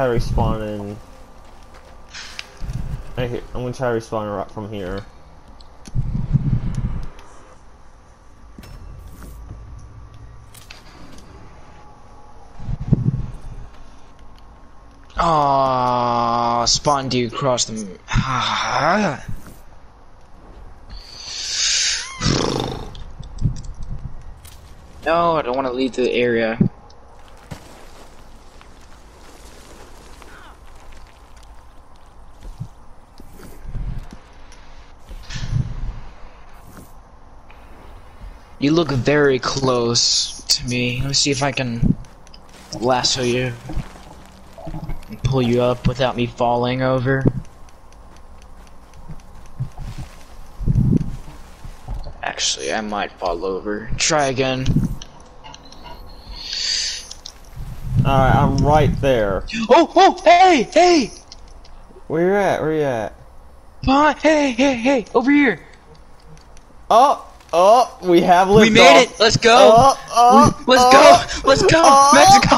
Try to respawn in. I I'm gonna try to respawn right from here. Ah, spawned you across the. Ah. No, I don't want to leave the area. You look very close to me. Let me see if I can lasso you and pull you up without me falling over. Actually, I might fall over. Try again. Alright, I'm right there. Oh, oh, hey, hey! Where you at? Where you at? Bye, hey, hey, hey, over here. Oh! Oh! We have We made off. it. Let's go. Oh! Oh! Let's oh, go. Let's go. oh, Mexico.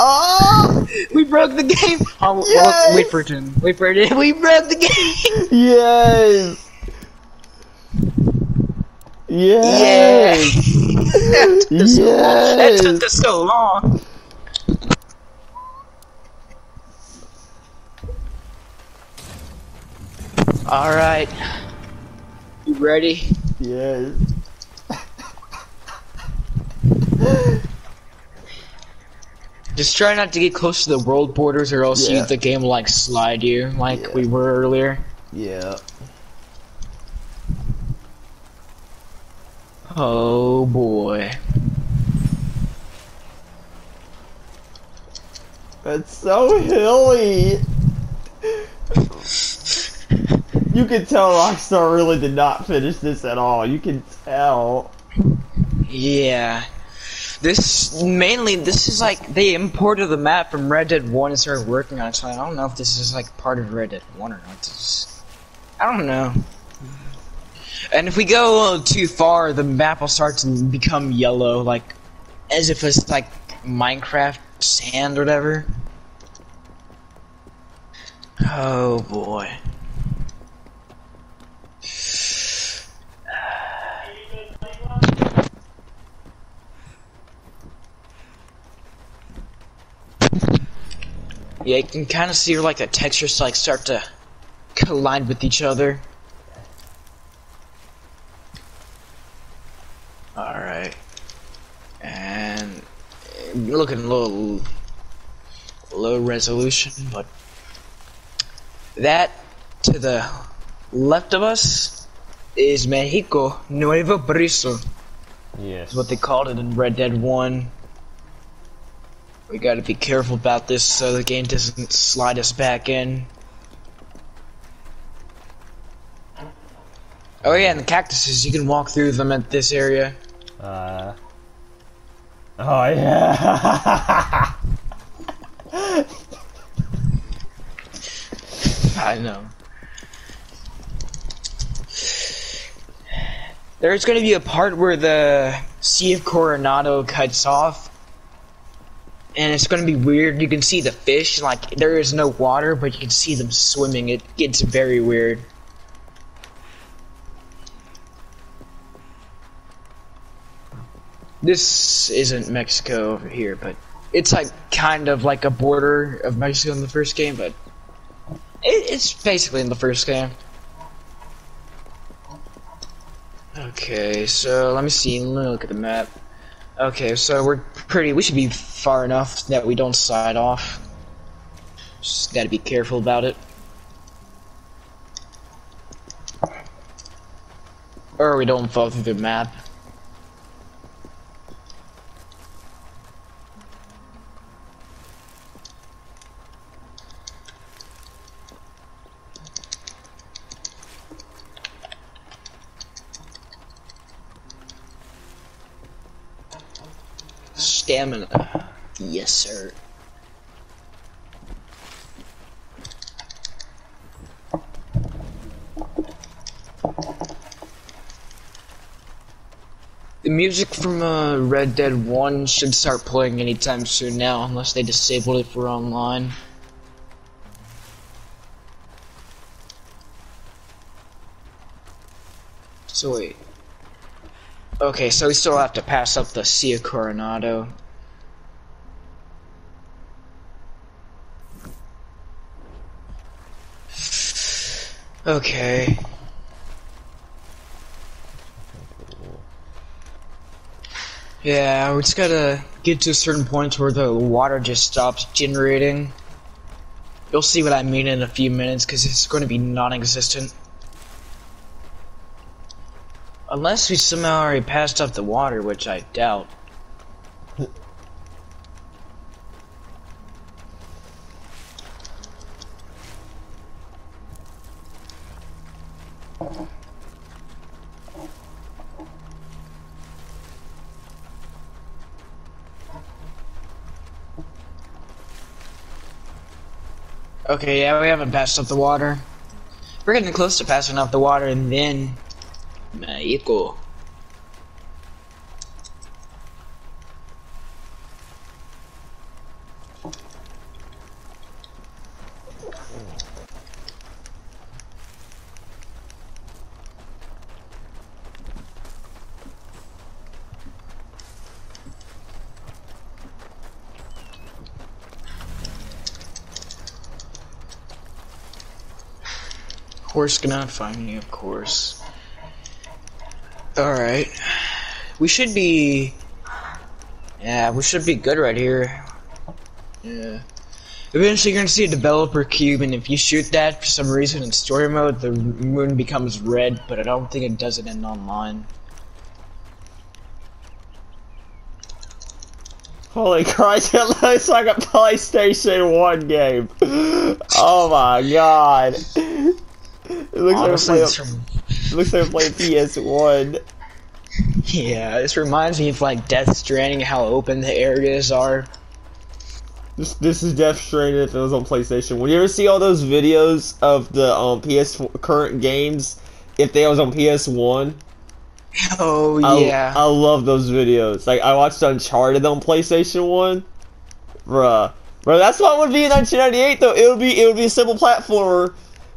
Oh! We broke the game. Oh, Yes. well, wait for it. to- Wait for it. We broke the game. Yes! Yes! that, took us so long. that took us so long. All right. You ready? Yes. Just try not to get close to the world borders, or else Yeah. you, the game will like slide you, like Yeah. we were earlier. Yeah. Oh boy. That's so hilly. You can tell Rockstar really did not finish this at all. You can tell. Yeah. This mainly this is like they imported the map from Red Dead One and started working on it. So I don't know if this is like part of Red Dead One or not. It's, I don't know. And if we go too far, the map will start to become yellow, like as if it's like Minecraft sand or whatever. Oh boy. Yeah, you can kind of see like the textures like start to collide with each other. All right, and looking a little low resolution, but that to the left of us is Mexico Nuevo Paraiso. Yes. Is what they called it in Red Dead 1. We gotta be careful about this so the game doesn't slide us back in. Oh yeah, and the cactuses, you can walk through them at this area. Uh. Oh yeah. I know. There's gonna be a part where the Sea of Coronado cuts off. And it's gonna be weird. You can see the fish, like there is no water, but you can see them swimming. It gets very weird. This isn't Mexico over here, but it's like kind of like a border of Mexico in the first game, but it, it's basically in the first game. Okay, so let me see. Let me look at the map. Okay, so we're pretty. We should be far enough that we don't side off. Just gotta be careful about it. Or we don't fall through the map. stamina. Yes, sir. The music from uh, Red Dead 1 should start playing anytime soon now, unless they disabled it for online. So wait. Okay, so we still have to pass up the Sea Coronado. Okay. Yeah, we just gotta get to a certain point where the water just stops generating. You'll see what I mean in a few minutes, because it's going to be non-existent. Unless we somehow already passed up the water, which I doubt. Okay, yeah, we haven't passed up the water. We're getting close to passing up the water, and then... Uh, my Mexico. Horse cannot find me, of course. Alright. We should be... Yeah, we should be good right here. Yeah. Eventually you're gonna see a developer cube, and if you shoot that for some reason in story mode, the moon becomes red, but I don't think it does it in online. Holy Christ, it looks like a PlayStation 1 game. Oh my god. It looks Honestly, like I'm playing, looks like I'm playing PS1. yeah, this reminds me of like Death Stranding, how open the areas are. This, this is Death Stranding if it was on PlayStation. When you ever see all those videos of the um, PS current games, if they was on PS1, Oh I, yeah. I love those videos. Like I watched Uncharted on PlayStation One, bruh, bro. That's what would be in 1998 though. It would be it would be a simple platformer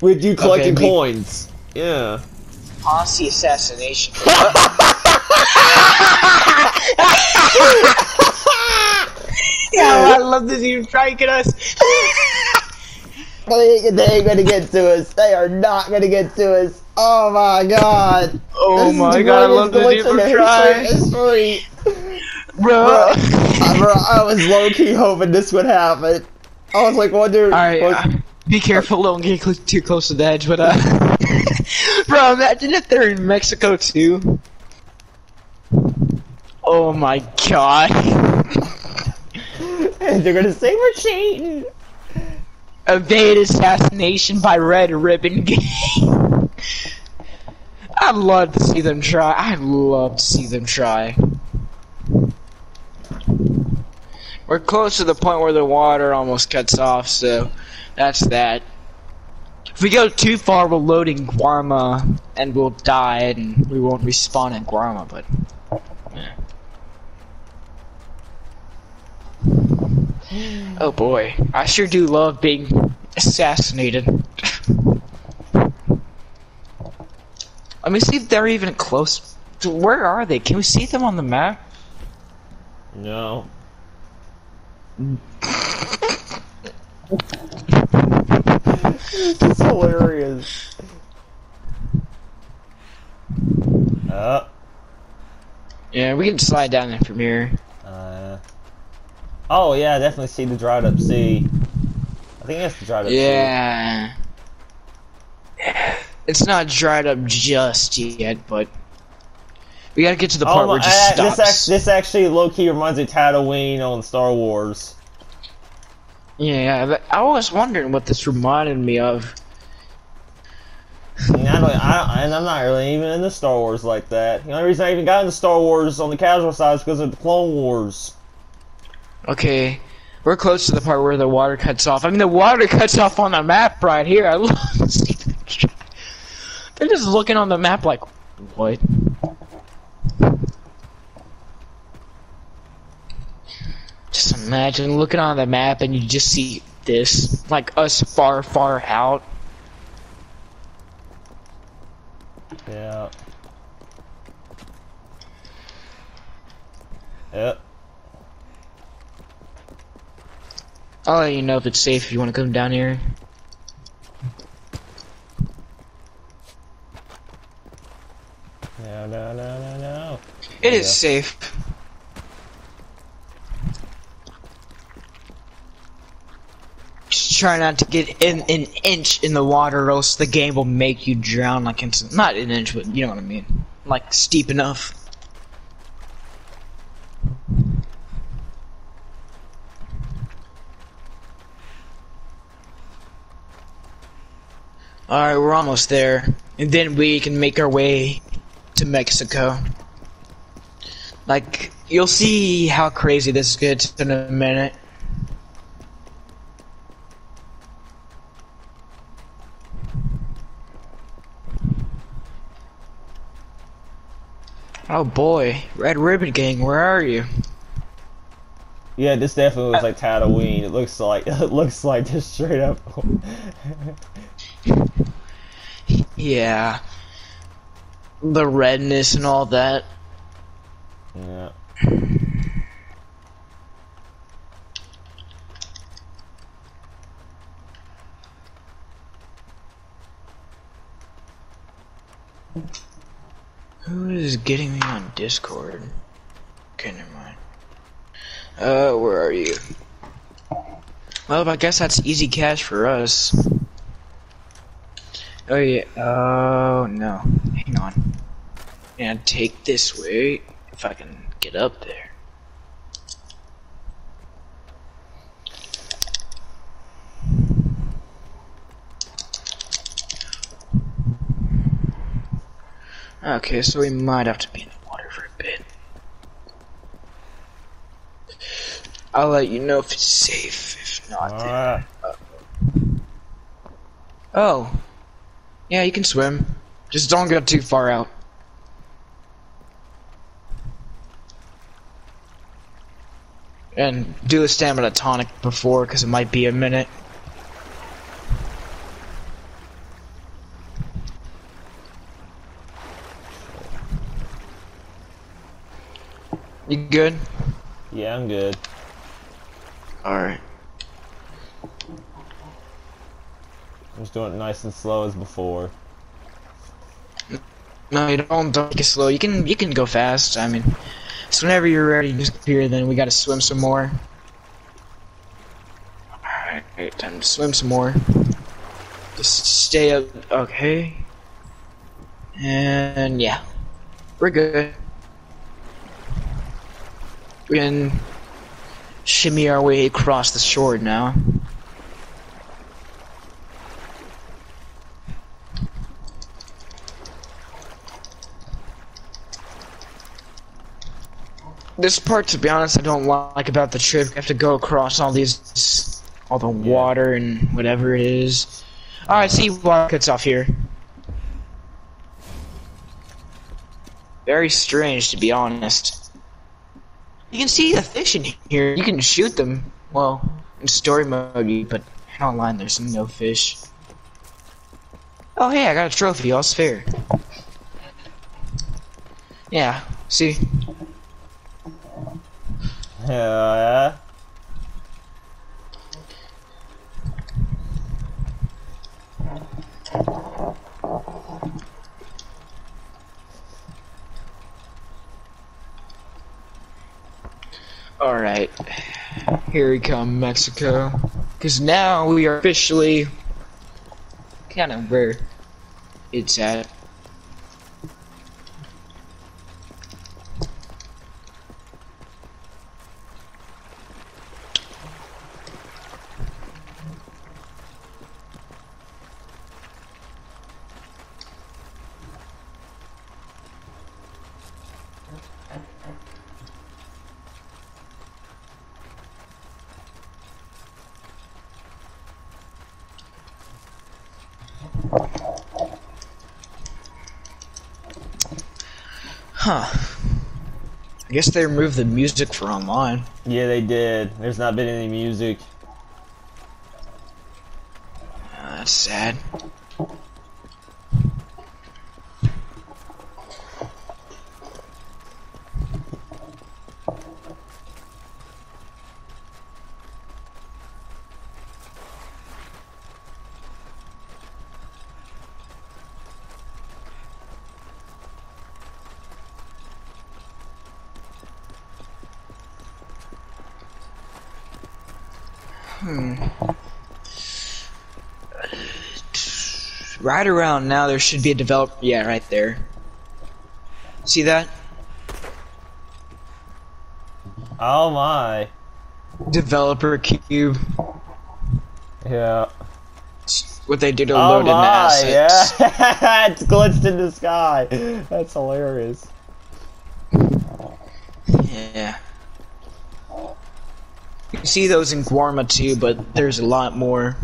with you collecting we- coins. Yeah. Posse assassination. yeah, I love this. You're striking us. They ain't, gonna get to us. They are not gonna get to us. Oh my god. Oh This is my the god, I greatest love the glitch in deeper try. history. Bro. Bruh, bro, I was low key hoping this would happen. I was like, wonder. Alright, what- be careful, don't get too close to the edge, but uh... Bro, imagine if they're in Mexico too. Oh my god. they're gonna say we're cheating. Evade assassination by Red Ribbon Gang. I'd love to see them try. I'd love to see them try. We're close to the point where the water almost cuts off, so that's that. If we go too far, we'll load in Guarma and we'll die and we won't respawn in Guarma, but. Oh boy, I sure do love being assassinated. Let me see if they're even close. Where are they? Can we see them on the map? No. It's hilarious. Uh, Yeah, we can slide down there from here. uh. Oh yeah, definitely see the dried up sea. I think that's the dried up sea. Yeah. It's not dried up just yet, but we gotta get to the part Oh where it just uh, this, stops. act, this actually low key reminds me of Tatooine on Star Wars. Yeah, yeah, but I was wondering what this reminded me of. And, I don't, I, and I'm not really even into Star Wars like that. The only reason I even got into Star Wars on the casual side is because of the Clone Wars. Okay, we're close to the part where the water cuts off. I mean, the water cuts off on the map right here. I love to see them. They're just looking on the map like, what? Imagine looking on the map and you just see this, like us far, far out. Yeah. Yep. I'll let you know if it's safe if you want to come down here. No, no, no, no, no. It is safe. Try not to get in an inch in the water, or else the game will make you drown like. Not an inch, but you know what I mean. Like steep enough. Alright, we're almost there. And then we can make our way to Mexico. Like, you'll see how crazy this gets in a minute. Oh boy, Red Ribbon Gang, where are you? Yeah, this definitely looks like Tatooine. It looks like it looks like just straight up. Yeah. The redness and all that. yeah. Who is getting me on Discord? Okay, never mind. Uh, where are you? Well, I guess that's easy cash for us. Oh yeah. Oh no. Hang on. And take this way if I can get up there. Okay, so we might have to be in the water for a bit. I'll let you know if it's safe. If not, then- Alright. Oh. Yeah, you can swim. Just don't go too far out. And do a stamina tonic before, because it might be a minute. You good? Yeah, I'm good. Alright. I'm just doing it nice and slow as before. No, you don't, don't take it slow. You can you can go fast. I mean, so whenever you're ready to disappear, then we gotta swim some more. Alright, time to swim some more. Just stay up. Okay. And yeah, we're good. We can shimmy our way across the shore now. This part, to be honest, I don't like about the trip. You have to go across all these, all the water and whatever it is. Oh, I see water cuts off here. Very strange, to be honest. You can see the fish in here. You can shoot them. Well, in story mode, but online there's no fish. Oh, hey, I got a trophy. All's fair. Yeah, see? Yeah. Alright. Here we come, Mexico. Because now we are officially kind of where it's at. Huh. I guess they removed the music for online. Yeah, they did. There's not been any music. Uh, that's sad. Hmm. Right around now, there should be a develop. Yeah, right there. See that? Oh my. Developer cube. Yeah. What they do to Oh load in my, assets. yeah. it's glitched in the sky. That's hilarious. Yeah. You see those in Guarma too, but there's a lot more.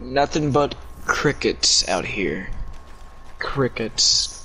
Nothing but crickets out here. Crickets.